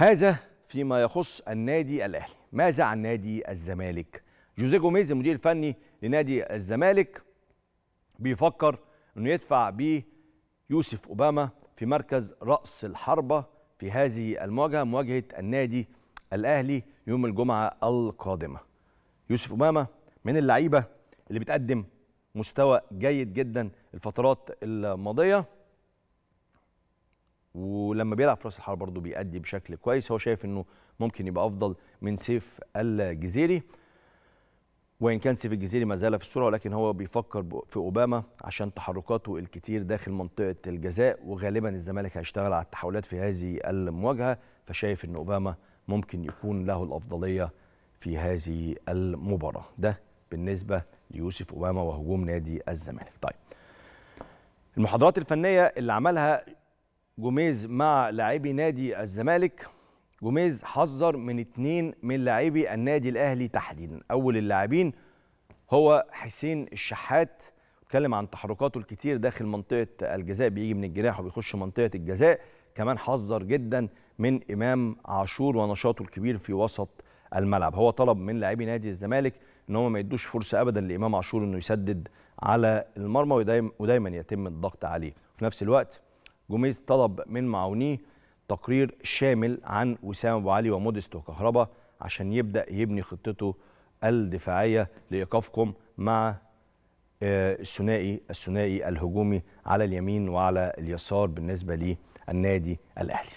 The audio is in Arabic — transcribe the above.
هذا فيما يخص النادي الأهلي. ماذا عن نادي الزمالك؟ جوزيه جوميز المدير الفني لنادي الزمالك بيفكر إنه يدفع بيه يوسف أوباما في مركز رأس الحربة في هذه المواجهة مواجهة النادي الأهلي يوم الجمعة القادمة. يوسف أوباما من اللعيبة اللي بتقدم مستوى جيد جدا الفترات الماضية. ولما بيلعب في راس الحرب برضه بيأدي بشكل كويس. هو شايف إنه ممكن يبقى أفضل من سيف الجزيري. وإن كان سيف الجزيري ما زال في الصورة ولكن هو بيفكر في أوباما عشان تحركاته الكتير داخل منطقة الجزاء وغالبا الزمالك هيشتغل على التحولات في هذه المواجهة. فشايف إن أوباما ممكن يكون له الأفضلية في هذه المباراة. ده بالنسبة ليوسف أوباما وهجوم نادي الزمالك. طيب المحاضرات الفنية اللي عملها جوميز مع لاعبي نادي الزمالك. جوميز حذر من اتنين من لاعبي النادي الأهلي تحديدا. أول اللاعبين هو حسين الشحات. اتكلم عن تحركاته الكتير داخل منطقة الجزاء. بيجي من الجناح وبيخش منطقة الجزاء. كمان حذر جدا من إمام عاشور ونشاطه الكبير في وسط الملعب. هو طلب من لاعبي نادي الزمالك إن هم ما يدوش فرصة ابدا لإمام عاشور إنه يسدد على المرمى ودايما يتم الضغط عليه. في نفس الوقت جوميز طلب من معاونيه تقرير شامل عن وسام أبو علي وموديست وكهربا عشان يبدأ يبني خطته الدفاعية لإيقافكم مع الثنائي الثنائي الهجومي على اليمين وعلى اليسار بالنسبة للنادي الأهلي.